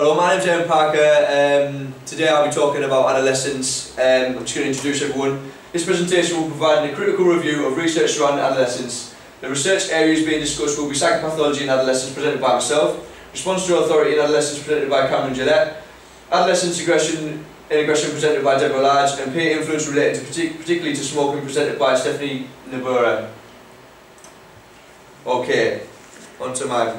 Hello, my name is Aaron Parker. Um, today I'll be talking about adolescence. Um, I'm just going to introduce everyone. This presentation will provide a critical review of research surrounding adolescence. The research areas being discussed will be psychopathology in adolescence presented by myself, response to authority in adolescence presented by Cameron Gillette, adolescence aggression in aggression presented by Deborah Large, and peer influence related to partic particularly to smoking presented by Stephanie Nabura. Okay, on to my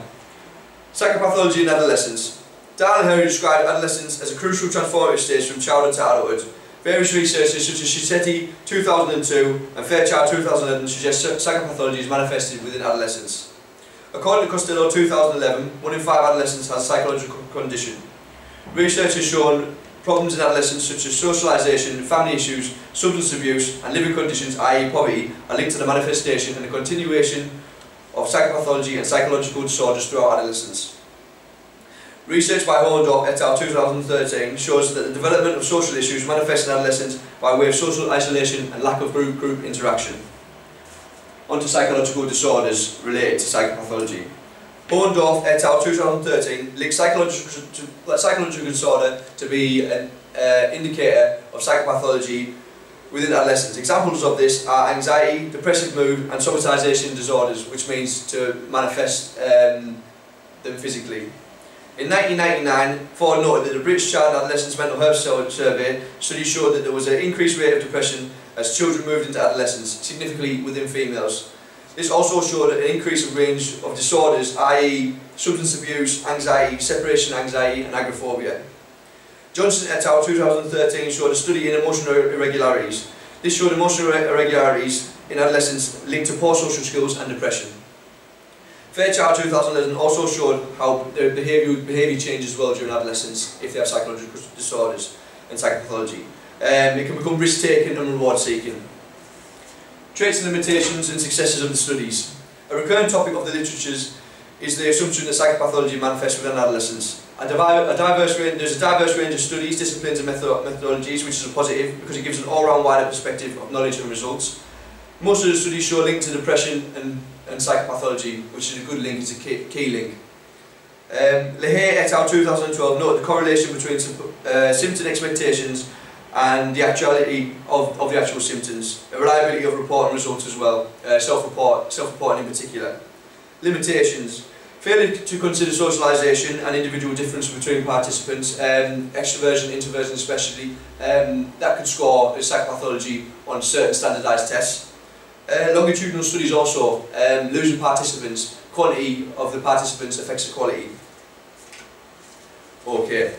psychopathology in adolescence. Dan Henry described adolescence as a crucial transformative stage from childhood to adulthood. Various researchers such as Cicchetti 2002 and Fairchild 2011 suggest psychopathology is manifested within adolescence. According to Costello 2011, one in five adolescents has a psychological condition. Research has shown problems in adolescence such as socialisation, family issues, substance abuse and living conditions, i.e. poverty, are linked to the manifestation and the continuation of psychopathology and psychological disorders throughout adolescence. Research by Horndorf et al. 2013 shows that the development of social issues manifests in adolescence by way of social isolation and lack of group, group interaction. On to psychological disorders related to psychopathology. Horndorf et al. 2013 links psychological, to, psychological disorder to be an uh, indicator of psychopathology within adolescence. Examples of this are anxiety, depressive mood and somatization disorders, which means to manifest um, them physically. In 1999, Ford noted that the British Child and Adolescents Mental Health Survey study showed that there was an increased rate of depression as children moved into adolescence, significantly within females. This also showed an increase of range of disorders, i.e. substance abuse, anxiety, separation anxiety and agoraphobia. Johnson et al. 2013 showed a study in emotional irregularities. This showed emotional irregularities in adolescence linked to poor social skills and depression. Fairchild 2011 also showed how their behaviour behaviour changes well during adolescence if they have psychological disorders and psychopathology. Um, it can become risk-taking and reward-seeking. Traits and limitations and successes of the studies. A recurrent topic of the literatures is the assumption that psychopathology manifests within adolescence. A, a diverse range, there's a diverse range of studies, disciplines and methodologies, which is a positive because it gives an all-round wider perspective of knowledge and results. Most of the studies show a link to depression and, and psychopathology, which is a good link, it's a key, link. Um, Lehay et al. 2012 note the correlation between uh, symptom expectations and the actuality of, of the actual symptoms, the reliability of reporting results as well, uh, self-report, self-reporting in particular. Limitations. Failure to consider socialisation and individual difference between participants, um, extroversion, introversion especially, um, that could score psychopathology on certain standardised tests. Uh, longitudinal studies also, um, losing participants, quantity of the participants affects the quality. Okay.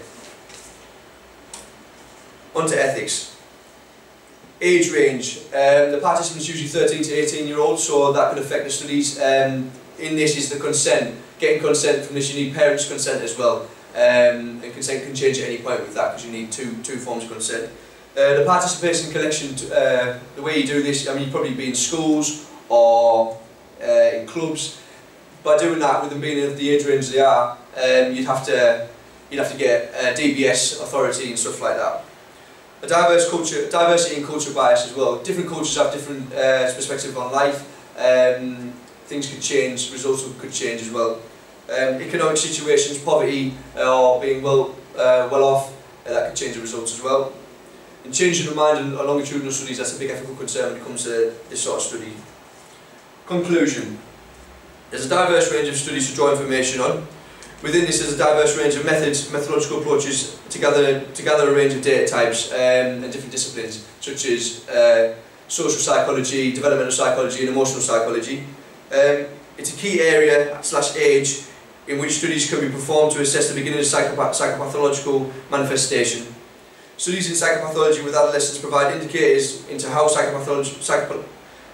On to ethics. Age range. Um, the participants usually 13 to 18 year olds, so that could affect the studies. Um, in this is the consent. Getting consent from this, you need parents' consent as well. Um, and consent can change at any point with that because you need two, two forms of consent. Uh, the participation collection, uh, the way you do this, I mean, you'd probably be in schools or uh, in clubs. By doing that, with them being of the age range they are, um, you'd have to you'd have to get uh, DBS authority and stuff like that. A diverse culture, diversity and culture bias as well. Different cultures have different uh, perspectives on life. Um, things could change, results could change as well. Um, economic situations, poverty, or being well uh, well off, that could change the results as well. And changing the mind and longitudinal studies, that's a big ethical concern when it comes to this sort of study. Conclusion. There's a diverse range of studies to draw information on. Within this there's a diverse range of methods, methodological approaches to gather, to gather a range of data types um, and different disciplines, such as uh, social psychology, developmental psychology and emotional psychology. Um, it's a key area slash age in which studies can be performed to assess the beginning of psychopath psychopathological manifestation. Studies in psychopathology with adolescents provide indicators into how psychopathology,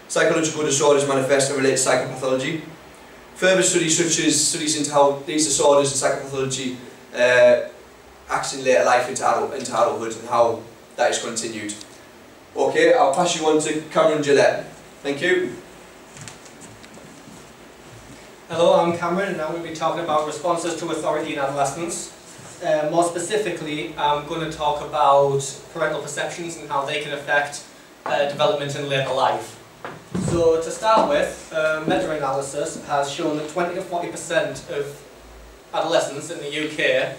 psychological disorders manifest and relate to psychopathology. Further studies such as studies into how these disorders and psychopathology uh, act in later life into, adult, into adulthood and how that is continued. Okay, I'll pass you on to Cameron Gillette. Thank you. Hello, I'm Cameron and going to be talking about responses to authority in adolescence. Uh, more specifically, I'm going to talk about parental perceptions and how they can affect uh, development in later life. So to start with, uh, meta-analysis has shown that 20 to 40% of adolescents in the UK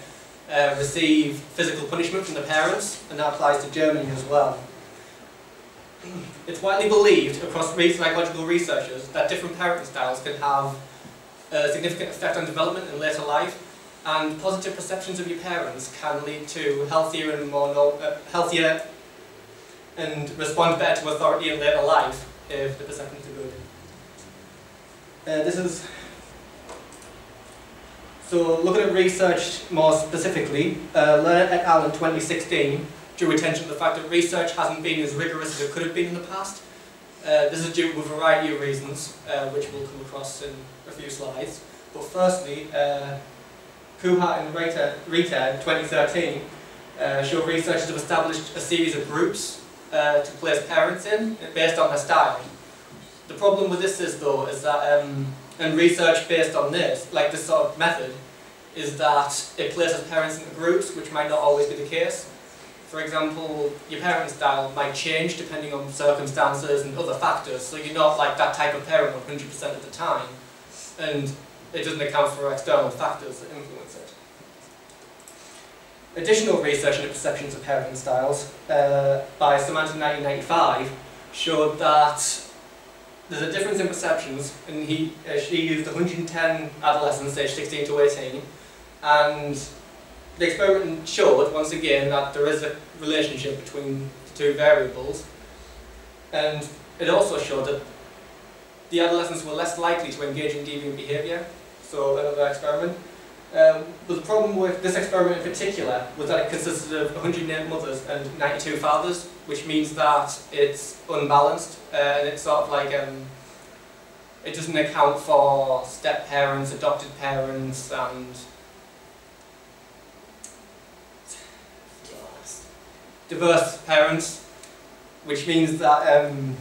uh, receive physical punishment from the parents, and that applies to Germany as well. It's widely believed across psychological researchers that different parenting styles can have a significant effect on development in later life, and positive perceptions of your parents can lead to healthier and more no, uh, healthier and respond better to authority in later life if the perceptions are good. Uh, this is so looking at research more specifically, uh, Lerner et al. in 2016 drew attention to the fact that research hasn't been as rigorous as it could have been in the past. Uh, this is due to a variety of reasons, uh, which we'll come across in a few slides. But firstly, uh, Kuhart and Rita, Rita in 2013 uh, researchers have established a series of groups uh, to place parents in based on their style. The problem with this is though, is that um, and research based on this, like this sort of method, is that it places parents into groups, which might not always be the case. For example, your parenting style might change depending on circumstances and other factors, so you're not like that type of parent 100% of the time, and it doesn't account for external factors that influence it. Additional research into perceptions of parenting styles uh, by Samantha in 1995 showed that there's a difference in perceptions, and he, uh, she used 110 adolescents aged 16 to 18, and the experiment showed, once again, that there is a relationship between the two variables, and it also showed that the adolescents were less likely to engage in deviant behaviour, so another experiment. Um, but the problem with this experiment in particular was that it consisted of 108 mothers and 92 fathers, which means that it's unbalanced uh, and it's sort of like um, it doesn't account for step parents, adopted parents, and diverse parents, which means that um,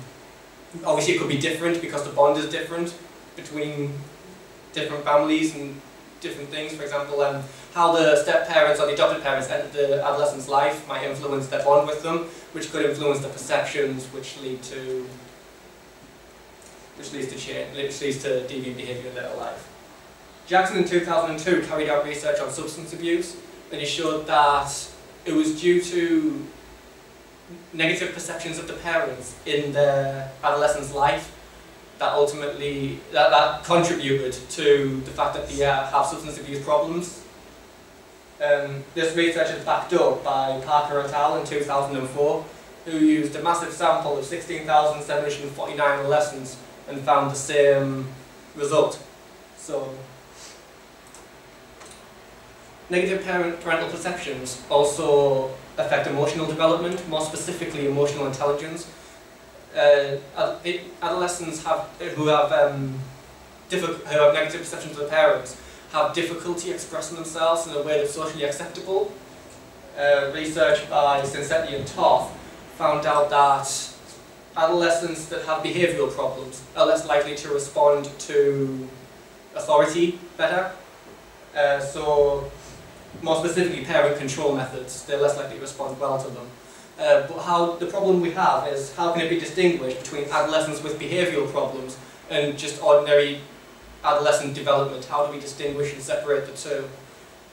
obviously it could be different because the bond is different between different families and different things. For example, um, how the step-parents or the adopted parents enter the adolescent's life might influence their bond with them, which could influence the perceptions, which lead to which leads to change, which leads to deviant behaviour in their life. Jackson in 2002 carried out research on substance abuse, and he showed that it was due to negative perceptions of the parents in their adolescent's life that ultimately that, that contributed to the fact that they uh, have substance abuse problems. Um, this research is backed up by Parker et al. in 2004, who used a massive sample of 16,749 adolescents and found the same result. So, negative parent parental perceptions also affect emotional development, more specifically emotional intelligence, uh, adolescents have who have um, who have negative perceptions of their parents have difficulty expressing themselves in a way that's socially acceptable. Uh, research by Cicchetti and Toth found out that adolescents that have behavioural problems are less likely to respond to authority better. Uh, so, more specifically, parent control methods, they're less likely to respond well to them. Uh, but how the problem we have is how can it be distinguished between adolescents with behavioural problems and just ordinary adolescent development? How do we distinguish and separate the two?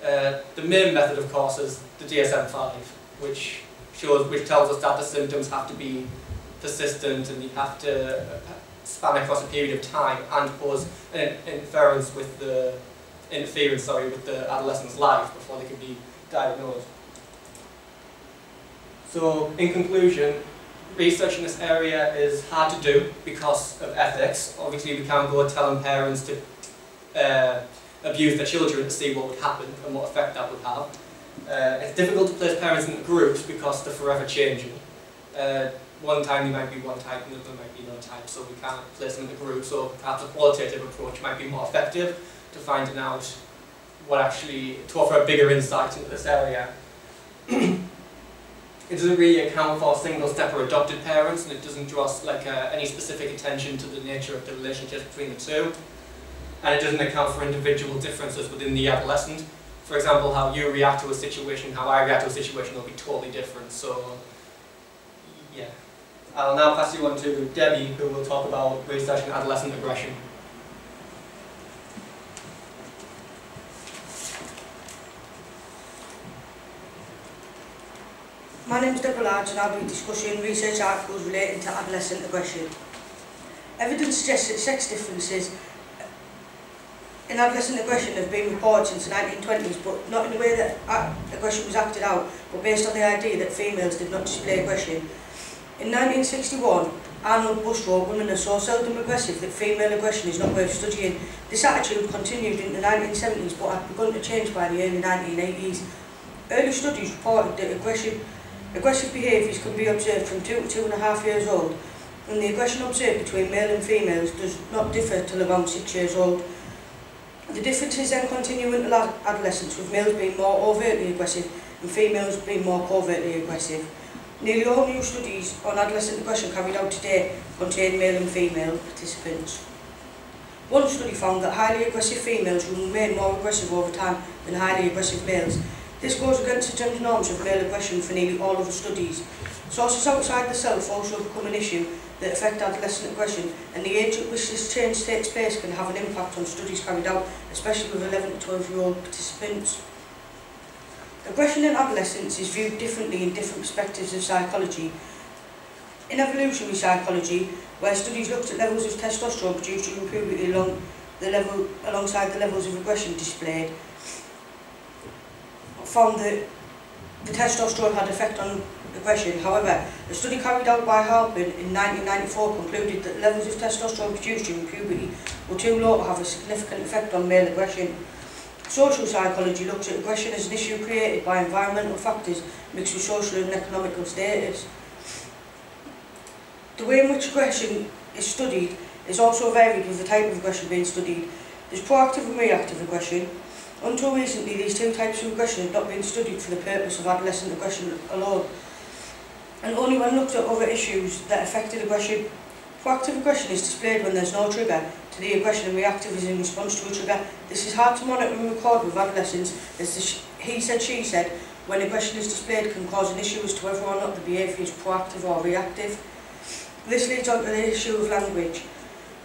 Uh, the main method, of course, is the DSM-5, which shows, which tells us that the symptoms have to be persistent and you have to uh, span across a period of time and cause an interference with the interference, sorry, with the adolescent's life before they can be diagnosed. So, in conclusion, research in this area is hard to do because of ethics. Obviously, we can't go telling parents to uh, abuse their children to see what would happen and what effect that would have. Uh, it's difficult to place parents in groups because they're forever changing. Uh, one time they might be one type, another might be another type, so we can't place them in a group. So perhaps a qualitative approach might be more effective to finding out what actually, to offer a bigger insight into this area. it doesn't really account for single step or adopted parents and it doesn't draw like uh, any specific attention to the nature of the relationships between the two and it doesn't account for individual differences within the adolescent. For example, how you react to a situation, how I react to a situation will be totally different. So, yeah. I'll now pass you on to Debbie, who will talk about researching adolescent aggression. My name is Deborah Large and I'll be discussing research articles relating to adolescent aggression. Evidence suggests that sex differences in adolescent aggression have been reported since the 1920s, but not in the way that aggression was acted out, but based on the idea that females did not display aggression. In 1961, Arnold Buss wrote, women are so seldom aggressive that female aggression is not worth studying. This attitude continued in the 1970s but had begun to change by the early 1980s. Early studies reported that aggression Aggressive behaviours can be observed from two to two and a half years old, and the aggression observed between male and females does not differ till around six years old. The differences then continue into adolescence, with males being more overtly aggressive and females being more covertly aggressive. Nearly all new studies on adolescent aggression carried out today contain male and female participants. One study found that highly aggressive females will remain more aggressive over time than highly aggressive males, This goes against the gender norms of male aggression for nearly all of the studies. Sources outside the self also become an issue that affect adolescent aggression and the age at which this change takes place can have an impact on studies carried out, especially with 11 to 12 year old participants. Aggression in adolescence is viewed differently in different perspectives of psychology. In evolutionary psychology, where studies looked at levels of testosterone produced during puberty along the level, alongside the levels of aggression displayed, found that the testosterone had effect on aggression. However, a study carried out by Halpern in 1994 concluded that levels of testosterone produced during puberty were too low to have a significant effect on male aggression. Social psychology looks at aggression as an issue created by environmental factors mixed with social and economical status. The way in which aggression is studied is also varied with the type of aggression being studied. There's proactive and reactive aggression, Until recently, these two types of aggression had not been studied for the purpose of adolescent aggression alone, and only when looked at other issues that affected aggression. Proactive aggression is displayed when there's no trigger to the aggression and reactive is in response to a trigger. This is hard to monitor and record with adolescents, as the he said, she said, when aggression is displayed can cause an issue as to whether or not the behaviour is proactive or reactive. This leads on to the issue of language.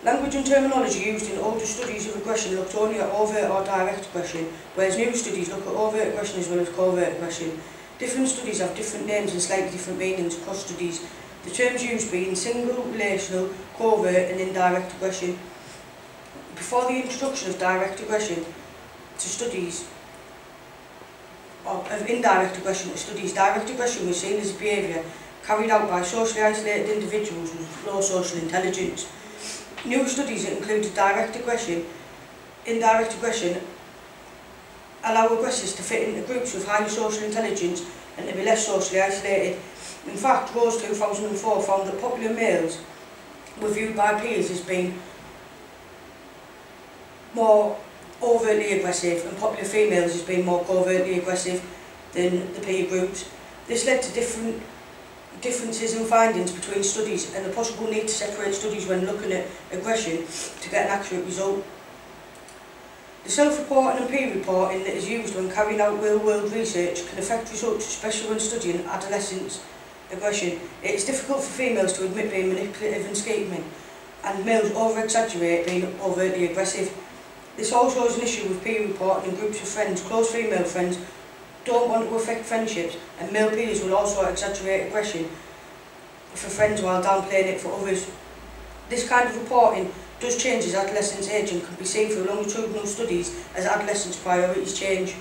Language and terminology used in older studies of aggression looked only at overt or direct aggression, whereas new studies look at overt aggression as well as covert aggression. Different studies have different names and slightly different meanings across studies. The terms used being single, relational, covert and indirect aggression. Before the introduction of direct aggression to studies, of indirect aggression to studies, direct aggression was seen as a behaviour carried out by socially isolated individuals with low social intelligence. New studies include direct aggression, indirect aggression, allow aggressors to fit into groups with high social intelligence and to be less socially isolated. In fact, Rose 2004 found that popular males were viewed by peers as being more overtly aggressive and popular females as being more covertly aggressive than the peer groups. This led to different differences in findings between studies and the possible need to separate studies when looking at aggression to get an accurate result. The self-reporting and peer reporting that is used when carrying out real-world research can affect results, especially when studying adolescents' aggression. It is difficult for females to admit being manipulative and scheming, and males over-exaggerate being overtly aggressive. This also is an issue with peer reporting in groups of friends, close female friends, don't want to affect friendships and male peers will also exaggerate aggression for friends while downplaying it for others. This kind of reporting does change as adolescents age and can be seen through longitudinal studies as adolescents' priorities change.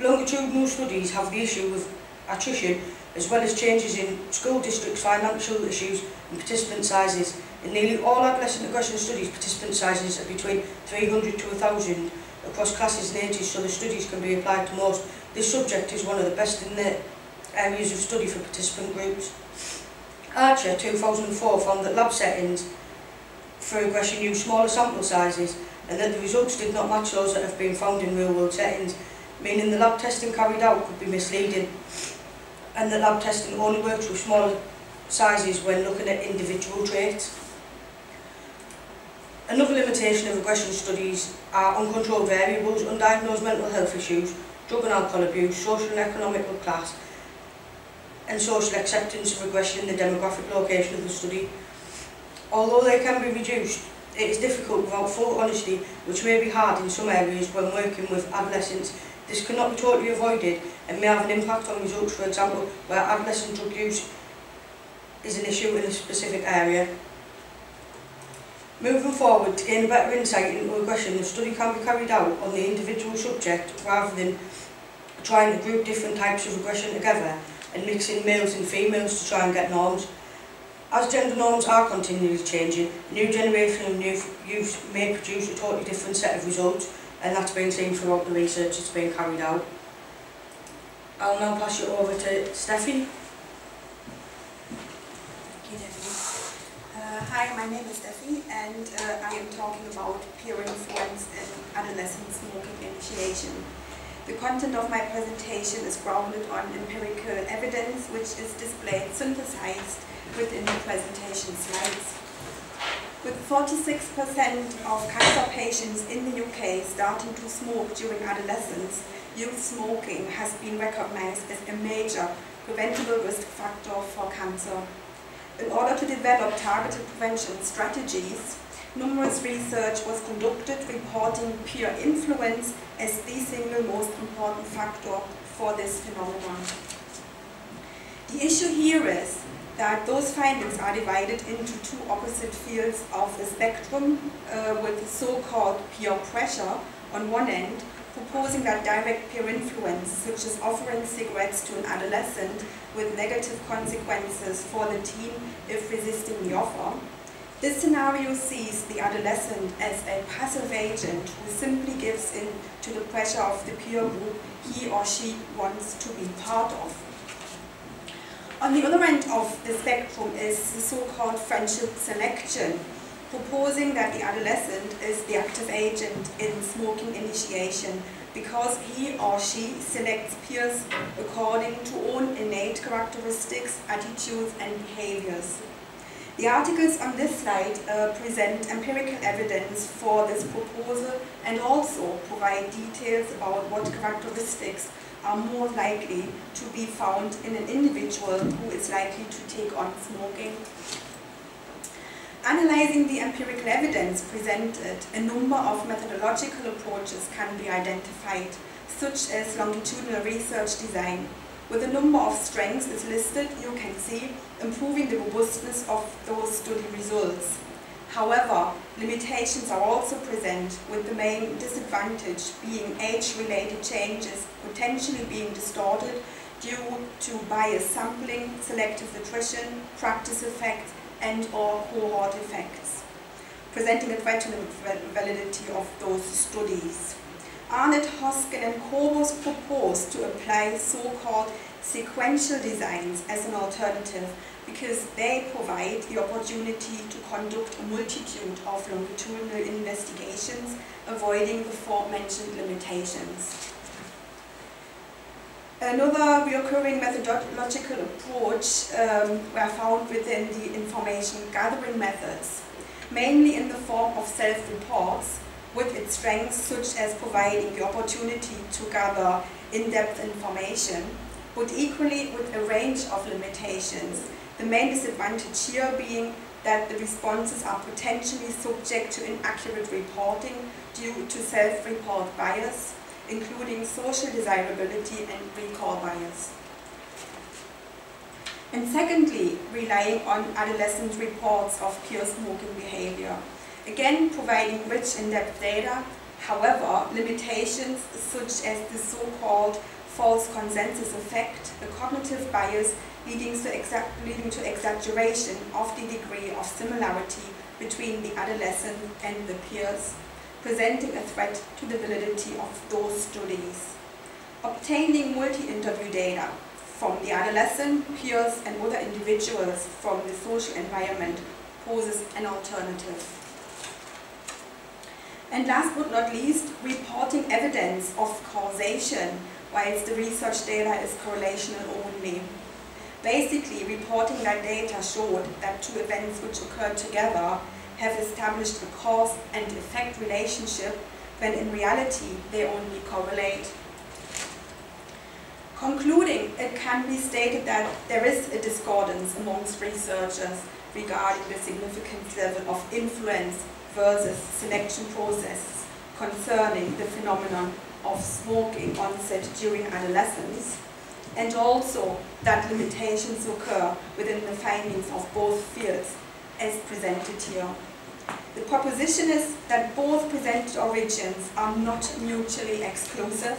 Longitudinal studies have the issue with attrition as well as changes in school districts, financial issues and participant sizes. In nearly all adolescent aggression studies, participant sizes are between 300 to 1,000 across classes and ages so the studies can be applied to most. This subject is one of the best in the areas of study for participant groups. Archer 2004 found that lab settings for aggression use smaller sample sizes and that the results did not match those that have been found in real-world settings, meaning the lab testing carried out could be misleading and that lab testing only works with smaller sizes when looking at individual traits. Another limitation of aggression studies are uncontrolled variables, undiagnosed mental health issues, drug and alcohol abuse, social and economical class, and social acceptance of aggression in the demographic location of the study. Although they can be reduced, it is difficult without full honesty, which may be hard in some areas when working with adolescents This cannot be totally avoided and may have an impact on results, for example, where adolescent drug use is an issue in a specific area. Moving forward, to gain a better insight into aggression, the study can be carried out on the individual subject rather than trying to group different types of aggression together and mixing males and females to try and get norms. As gender norms are continually changing, a new generation of new youth may produce a totally different set of results and that's been seen throughout the research that's been carried out. I'll now pass you over to Steffi. Hi, my name is Steffi and uh, I am talking about peer influence in adolescent smoking initiation. The content of my presentation is grounded on empirical evidence which is displayed synthesized within the presentation slides. With 46% of cancer patients in the UK starting to smoke during adolescence, youth smoking has been recognized as a major preventable risk factor for cancer. In order to develop targeted prevention strategies, numerous research was conducted reporting peer influence as the single most important factor for this phenomenon. The issue here is that those findings are divided into two opposite fields of the spectrum uh, with so-called peer pressure on one end, proposing that direct peer influence, such as offering cigarettes to an adolescent with negative consequences for the teen if resisting the offer. This scenario sees the adolescent as a passive agent who simply gives in to the pressure of the peer group he or she wants to be part of. On the other end of the spectrum is the so-called friendship selection, proposing that the adolescent is the active agent in smoking initiation because he or she selects peers according to own innate characteristics, attitudes and behaviors. The articles on this slide uh, present empirical evidence for this proposal and also provide details about what characteristics are more likely to be found in an individual who is likely to take on smoking. Analyzing the empirical evidence presented, a number of methodological approaches can be identified, such as longitudinal research design. With a number of strengths is listed, you can see improving the robustness of those study results. However, limitations are also present, with the main disadvantage being age-related changes potentially being distorted due to biased sampling, selective attrition, practice effects, and or cohort effects, presenting a threat to the validity of those studies. Arnett, Hoskin and Kobos proposed to apply so-called sequential designs as an alternative because they provide the opportunity to conduct a multitude of longitudinal investigations, avoiding the aforementioned limitations. Another recurring methodological approach um, were found within the information gathering methods, mainly in the form of self-reports, with its strengths such as providing the opportunity to gather in-depth information, but equally with a range of limitations, the main disadvantage here being that the responses are potentially subject to inaccurate reporting due to self-report bias, including social desirability and recall bias. And secondly, relying on adolescent reports of peer smoking behavior. Again, providing rich in-depth data, however, limitations such as the so-called false consensus effect, the cognitive bias leading to, leading to exaggeration of the degree of similarity between the adolescent and the peers, presenting a threat to the validity of those studies. Obtaining multi-interview data from the adolescent, peers and other individuals from the social environment poses an alternative. And last but not least, reporting evidence of causation, whilst the research data is correlational only basically reporting that data showed that two events which occurred together have established a cause and effect relationship when in reality they only correlate. Concluding, it can be stated that there is a discordance amongst researchers regarding the significant level of influence versus selection processes concerning the phenomenon of smoking onset during adolescence, and also that limitations occur within the findings of both fields as presented here. The proposition is that both presented origins are not mutually exclusive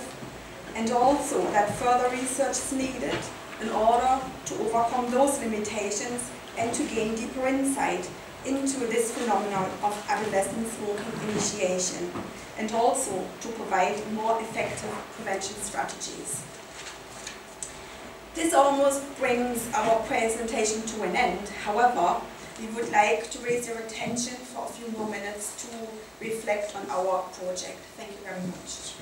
and also that further research is needed in order to overcome those limitations and to gain deeper insight into this phenomenon of adolescent smoking initiation and also to provide more effective prevention strategies. This almost brings our presentation to an end. However, we would like to raise your attention for a few more minutes to reflect on our project. Thank you very much.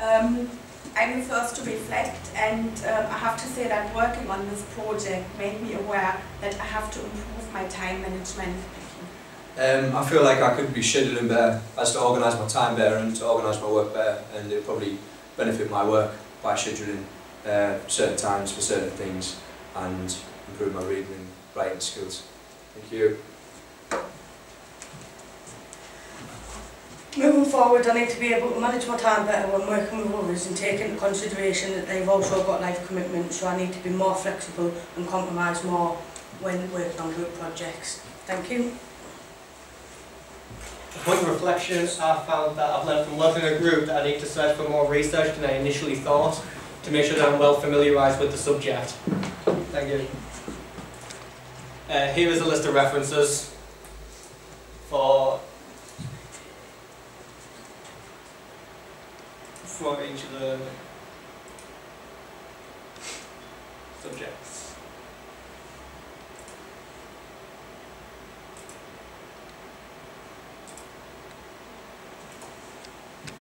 Um, I'm the first to reflect and um, I have to say that working on this project made me aware that I have to improve my time management. Um, I feel like I could be scheduling better, as to organise my time better and to organise my work better and it would probably benefit my work by scheduling uh, certain times for certain things and improve my reading and writing skills. Thank you. Moving forward, I need to be able to manage my time better when working with others and take into consideration that they've also got life commitments, so I need to be more flexible and compromise more when working on group projects. Thank you. Upon reflection, I found that I've learned from working in a group that I need to search for more research than I initially thought to make sure that I'm well familiarised with the subject. Thank you. Uh, here is a list of references for for each of the subjects.